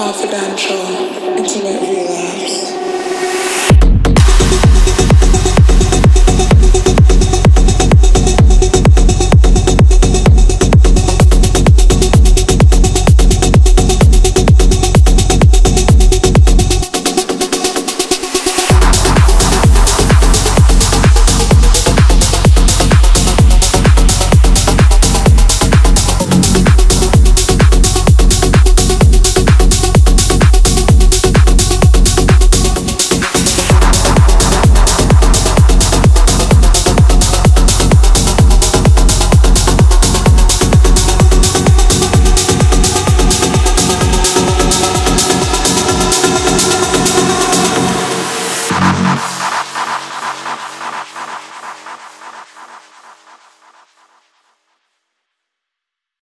confidential, intimate relapse.